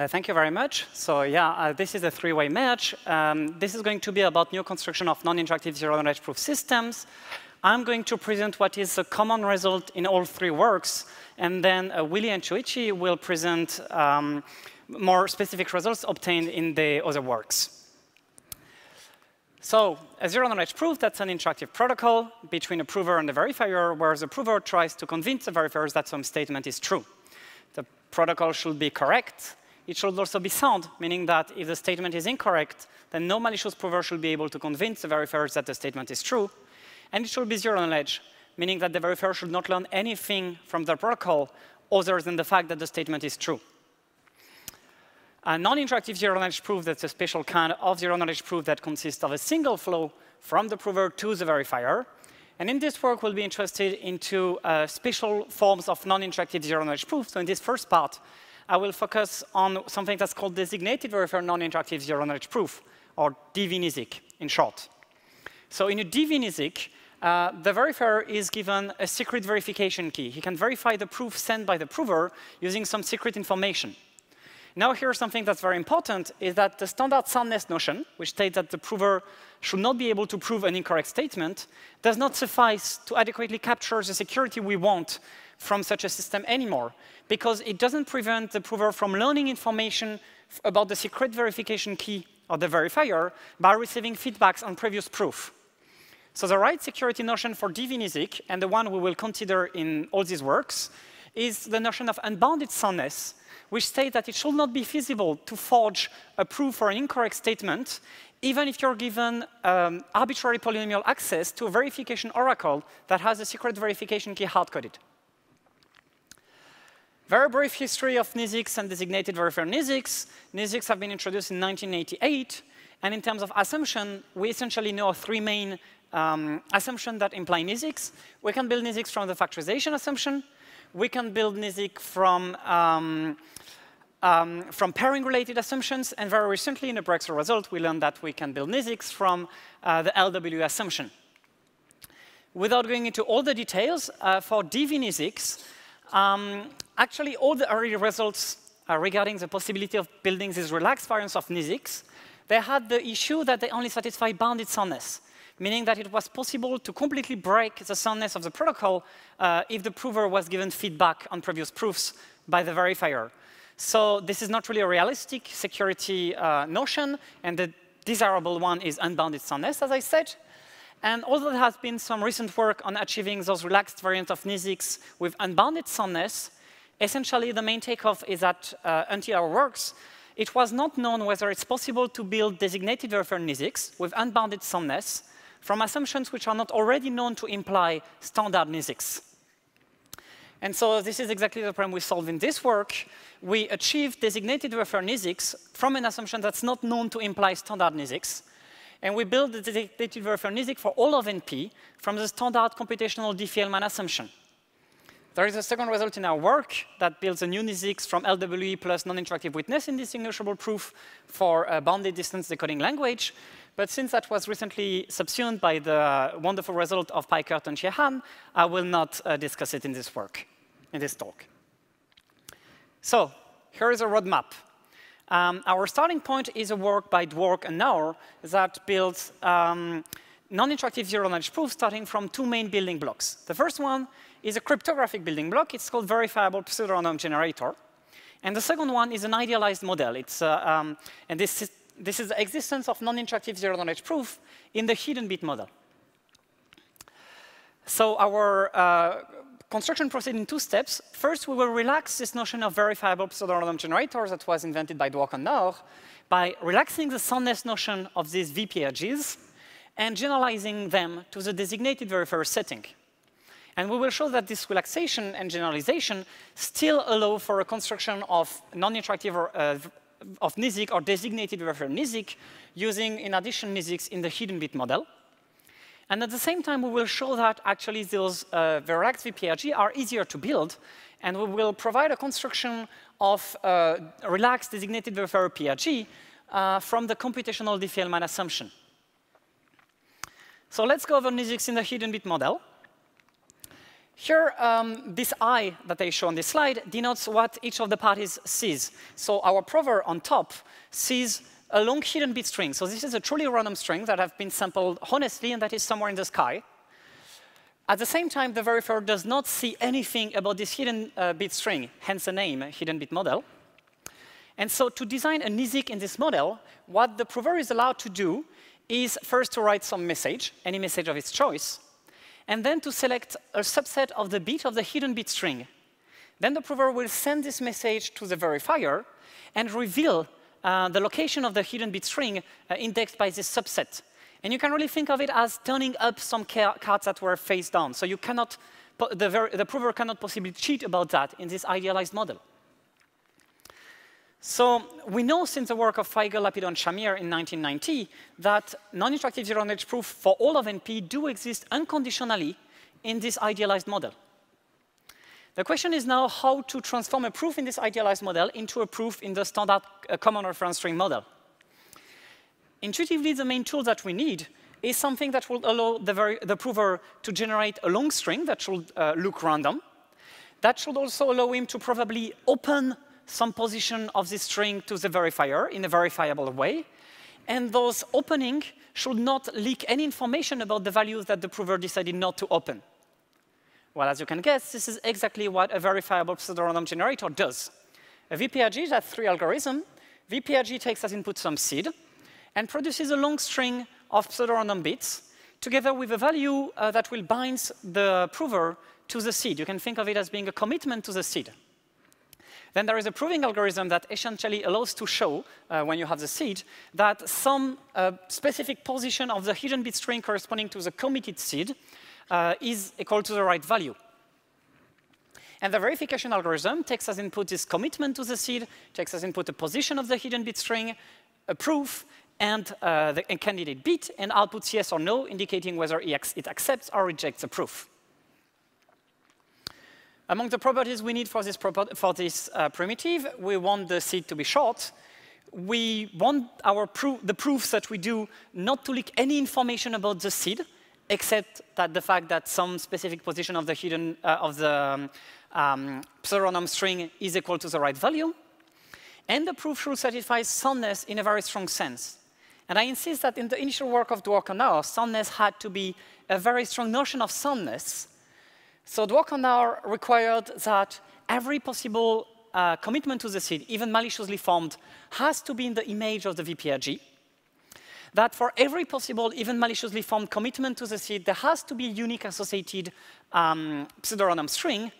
Uh, thank you very much. So yeah, uh, this is a three-way match. Um, this is going to be about new construction of non-interactive zero-knowledge proof systems. I'm going to present what is a common result in all three works, and then uh, and Shuichi will present um, more specific results obtained in the other works. So a zero-knowledge proof, that's an interactive protocol between a prover and a verifier, where the prover tries to convince the verifiers that some statement is true. The protocol should be correct. It should also be sound, meaning that if the statement is incorrect, then no malicious prover should be able to convince the verifiers that the statement is true. And it should be zero-knowledge, meaning that the verifier should not learn anything from the protocol other than the fact that the statement is true. A non-interactive zero-knowledge proof, that's a special kind of zero-knowledge proof that consists of a single flow from the prover to the verifier. And in this work, we'll be interested into uh, special forms of non-interactive zero-knowledge proof. So in this first part, I will focus on something that's called designated verifier non-interactive zero-knowledge proof, or DV-NIZK in short. So in a DV-NIZK, uh, the verifier is given a secret verification key. He can verify the proof sent by the prover using some secret information. Now here's something that's very important, is that the standard soundness notion, which states that the prover should not be able to prove an incorrect statement, does not suffice to adequately capture the security we want from such a system anymore, because it doesn't prevent the prover from learning information about the secret verification key of the verifier by receiving feedbacks on previous proof. So the right security notion for DV-NIZK, and the one we will consider in all these works, is the notion of unbounded soundness, which states that it should not be feasible to forge a proof for an incorrect statement, even if you're given um, arbitrary polynomial access to a verification oracle that has a secret verification key hard-coded. Very brief history of NIZKs and designated verifier NIZKs. NIZKs have been introduced in 1988, and in terms of assumption, we essentially know three main um, assumptions that imply NIZKs. We can build NIZKs from the factorization assumption, we can build NIZK from, um, um, from pairing-related assumptions, and very recently in a breakthrough result, we learned that we can build NIZKs from uh, the LWE assumption. Without going into all the details, uh, for DV-NIZKs, um, actually all the early results uh, regarding the possibility of building these relaxed variants of NIZKs, they had the issue that they only satisfy bounded soundness meaning that it was possible to completely break the soundness of the protocol uh, if the prover was given feedback on previous proofs by the verifier. So this is not really a realistic security uh, notion, and the desirable one is unbounded soundness, as I said. And although there has been some recent work on achieving those relaxed variants of NIZKs with unbounded soundness, essentially the main takeoff is that uh, until our works, it was not known whether it's possible to build designated verifier NIZKs with unbounded soundness from assumptions which are not already known to imply standard NIZKs. And so this is exactly the problem we solve in this work. We achieve designated NIZKs from an assumption that's not known to imply standard NIZKs. And we build the designated NIZK for all of NP from the standard computational Diffie-Hellman assumption. There is a second result in our work that builds a new NIZKs from LWE plus non-interactive witness indistinguishable proof for a bounded distance decoding language. But since that was recently subsumed by the wonderful result of Peikert and Xie I will not uh, discuss it in this work, in this talk. So here is a roadmap. Um, our starting point is a work by Dwork and Naor that builds um, non-interactive zero-knowledge proof starting from two main building blocks. The first one is a cryptographic building block. It's called verifiable pseudorandom generator. And the second one is an idealized model. It's, uh, um, and this this is the existence of non-interactive zero-knowledge proof in the hidden bit model. So our uh, construction proceeds in two steps. First, we will relax this notion of verifiable pseudorandom generators that was invented by Dwork and Naor by relaxing the soundness notion of these VPRGs and generalizing them to the designated verifier setting. And we will show that this relaxation and generalization still allow for a construction of non-interactive uh, of NIZK or designated verifier NIZK using, in addition, NIZKs in the hidden bit model. And at the same time, we will show that actually those uh, Veract VPRG are easier to build, and we will provide a construction of uh, relaxed designated verifier PRG uh, from the computational Diffie-Hellman assumption. So let's go over NIZKs in the hidden bit model. Here, um, this I that I show on this slide denotes what each of the parties sees. So our prover on top sees a long hidden bit string. So this is a truly random string that have been sampled honestly and that is somewhere in the sky. At the same time, the verifier does not see anything about this hidden uh, bit string, hence the name, hidden bit model. And so to design a NIZK in this model, what the prover is allowed to do is first to write some message, any message of its choice, and then to select a subset of the bit of the hidden bit string. Then the prover will send this message to the verifier and reveal uh, the location of the hidden bit string uh, indexed by this subset. And you can really think of it as turning up some cards that were face down. So you cannot, the, the prover cannot possibly cheat about that in this idealized model. So we know since the work of Feige, Lapidot, and Shamir in 1990 that non-interactive zero-knowledge proof for all of NP do exist unconditionally in this idealized model. The question is now how to transform a proof in this idealized model into a proof in the standard uh, common reference string model. Intuitively, the main tool that we need is something that will allow the, the prover to generate a long string that should uh, look random. That should also allow him to probably open some position of this string to the verifier in a verifiable way. And those opening should not leak any information about the values that the prover decided not to open. Well, as you can guess, this is exactly what a verifiable pseudorandom generator does. A VPRG has three algorithm, VPRG takes as input some seed and produces a long string of pseudorandom bits together with a value uh, that will bind the prover to the seed. You can think of it as being a commitment to the seed. Then there is a proving algorithm that essentially allows to show, uh, when you have the seed, that some uh, specific position of the hidden bit string corresponding to the committed seed uh, is equal to the right value. And the verification algorithm takes as input this commitment to the seed, takes as input a position of the hidden bit string, a proof, and uh, the candidate bit, and outputs yes or no, indicating whether it accepts or rejects the proof. Among the properties we need for this, for this uh, primitive, we want the seed to be short. We want our pro the proofs that we do not to leak any information about the seed, except that the fact that some specific position of the hidden uh, of the um, um, pseudorandom string is equal to the right value. And the proof should satisfy soundness in a very strong sense. And I insist that in the initial work of Dwork and Naor, soundness had to be a very strong notion of soundness so Dwork required that every possible uh, commitment to the seed, even maliciously formed, has to be in the image of the VPRG. That for every possible, even maliciously formed commitment to the seed, there has to be a unique associated um, pseudorandom string,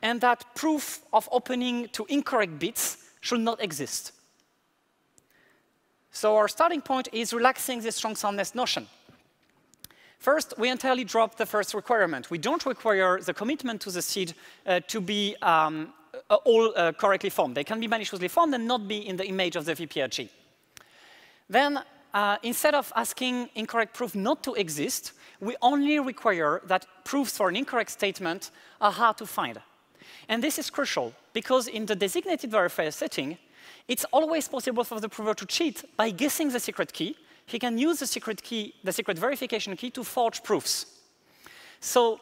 and that proof of opening to incorrect bits should not exist. So our starting point is relaxing this strong soundness notion. First, we entirely drop the first requirement. We don't require the commitment to the seed uh, to be um, uh, all uh, correctly formed. They can be maliciously formed and not be in the image of the VPRG. Then, uh, instead of asking incorrect proof not to exist, we only require that proofs for an incorrect statement are hard to find. And this is crucial, because in the designated verifier setting, it's always possible for the prover to cheat by guessing the secret key he can use the secret key, the secret verification key to forge proofs. So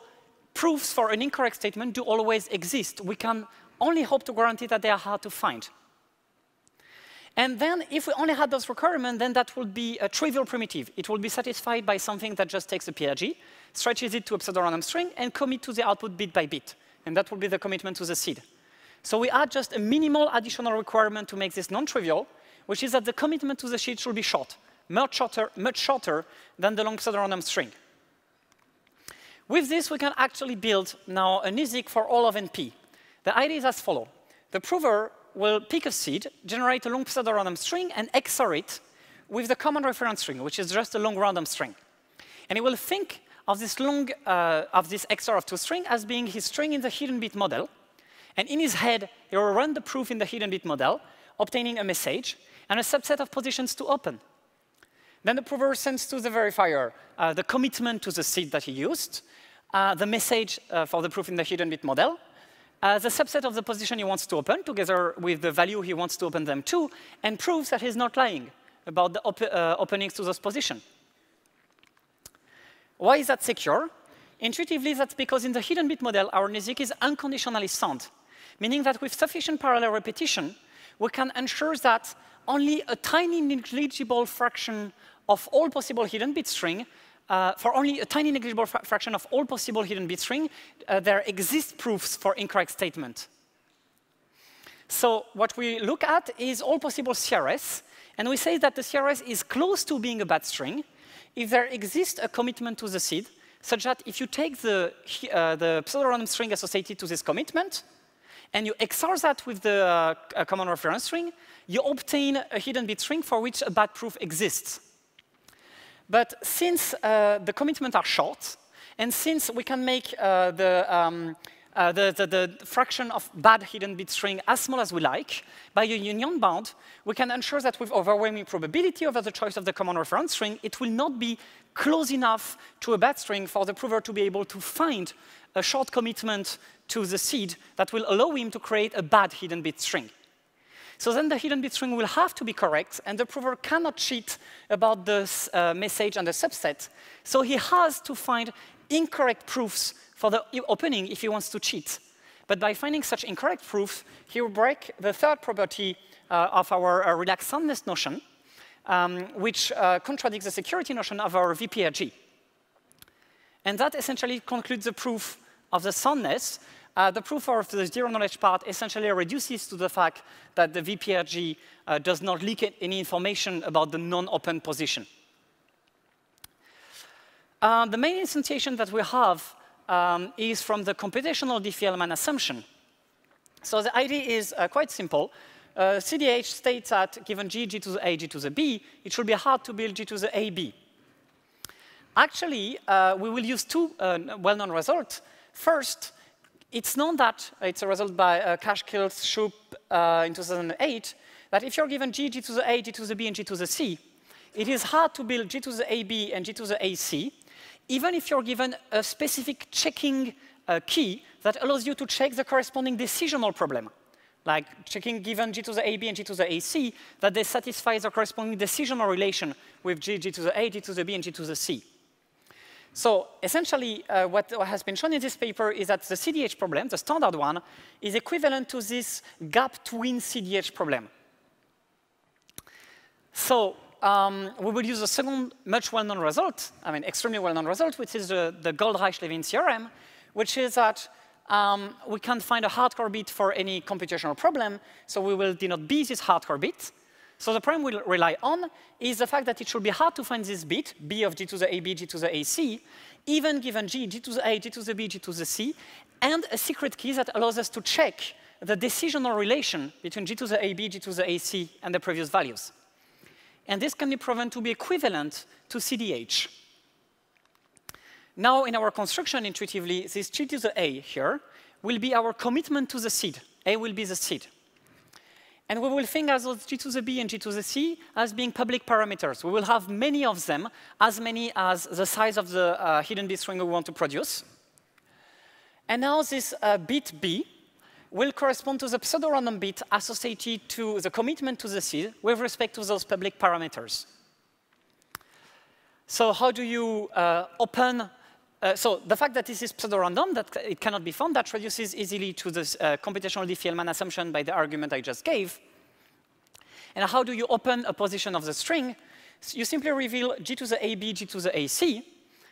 proofs for an incorrect statement do always exist. We can only hope to guarantee that they are hard to find. And then if we only had those requirements, then that would be a trivial primitive. It will be satisfied by something that just takes a PRG, stretches it to a pseudorandom string, and commit to the output bit by bit. And that will be the commitment to the seed. So we add just a minimal additional requirement to make this non-trivial, which is that the commitment to the seed should be short much shorter, much shorter than the long pseudorandom string. With this, we can actually build now a NIZK for all of NP. The idea is as follows. The prover will pick a seed, generate a long pseudorandom string, and XOR it with the common reference string, which is just a long random string. And he will think of this long, uh, of this XOR of two string as being his string in the hidden bit model. And in his head, he will run the proof in the hidden bit model, obtaining a message and a subset of positions to open. Then the prover sends to the verifier uh, the commitment to the seed that he used, uh, the message uh, for the proof in the hidden bit model, uh, the subset of the position he wants to open, together with the value he wants to open them to, and proves that he's not lying about the op uh, openings to those positions. Why is that secure? Intuitively, that's because in the hidden bit model, our NIZK is unconditionally sound, meaning that with sufficient parallel repetition, we can ensure that only a tiny negligible fraction of all possible hidden bit string, uh, for only a tiny negligible fra fraction of all possible hidden bit string, uh, there exist proofs for incorrect statement. So what we look at is all possible CRS, and we say that the CRS is close to being a bad string if there exists a commitment to the seed, such that if you take the, uh, the pseudorandom string associated to this commitment, and you XOR that with the uh, common reference string, you obtain a hidden bit string for which a bad proof exists. But since uh, the commitments are short, and since we can make uh, the, um, uh, the, the, the, fraction of bad hidden bit string as small as we like, by a union bound, we can ensure that with overwhelming probability over the choice of the common reference string, it will not be close enough to a bad string for the prover to be able to find a short commitment to the seed that will allow him to create a bad hidden bit string. So then the hidden bit string will have to be correct, and the prover cannot cheat about the uh, message and the subset. So he has to find incorrect proofs for the opening if he wants to cheat. But by finding such incorrect proofs, he will break the third property uh, of our uh, relaxed soundness notion, um, which uh, contradicts the security notion of our VPRG. And that essentially concludes the proof of the soundness, uh, the proof of the zero knowledge part essentially reduces to the fact that the VPRG uh, does not leak any information about the non-open position. Uh, the main instantiation that we have um, is from the computational Diffie-Hellman assumption. So the idea is uh, quite simple. Uh, CDH states that given G, G to the A, G to the B, it should be hard to build G to the AB. Actually, uh, we will use two well-known results. First, it's known that, it's a result by uh, Kiltz, Shoup uh, in 2008, that if you're given G, G to the A, G to the B, and G to the C, it is hard to build G to the AB and G to the AC, even if you're given a specific checking uh, key that allows you to check the corresponding decisional problem. Like checking given G to the AB and G to the AC, that they satisfy the corresponding decisional relation with G, G to the A, G to the B, and G to the C. So essentially, uh, what has been shown in this paper is that the CDH problem, the standard one, is equivalent to this gap twin CDH problem. So um, we will use a second much well-known result, I mean extremely well-known result, which is the, the Goldreich-Levin theorem, which is that um, we can't find a hardcore bit for any computational problem, so we will denote B this hardcore bit, so the problem we'll rely on is the fact that it should be hard to find this bit, b of g to the ab, g to the ac, even given g, g to the a, g to the b, g to the c, and a secret key that allows us to check the decisional relation between g to the ab, g to the ac, and the previous values. And this can be proven to be equivalent to CDH. Now, in our construction intuitively, this g to the a here will be our commitment to the seed. A will be the seed. And we will think as g to the b and g to the c as being public parameters. We will have many of them, as many as the size of the uh, hidden bit string we want to produce. And now this uh, bit b will correspond to the pseudorandom bit associated to the commitment to the seed with respect to those public parameters. So how do you uh, open uh, so the fact that this is pseudo-random, that it cannot be found, that reduces easily to this uh, computational Diffie-Hellman assumption by the argument I just gave. And how do you open a position of the string? So you simply reveal g to the ab, g to the ac.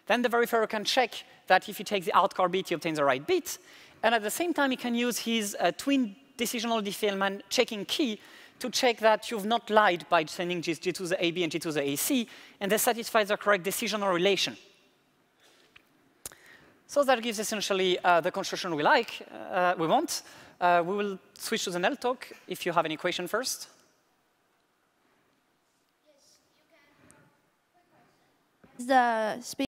Then the verifier can check that if he takes the hardcore bit, he obtains the right bit. And at the same time, he can use his uh, twin decisional Diffie-Hellman checking key to check that you've not lied by sending g, g to the ab and g to the ac, and they satisfy the correct decisional relation. So that gives essentially uh, the construction we like, uh, we want. Uh, we will switch to the NEL talk if you have any question first. Yes, the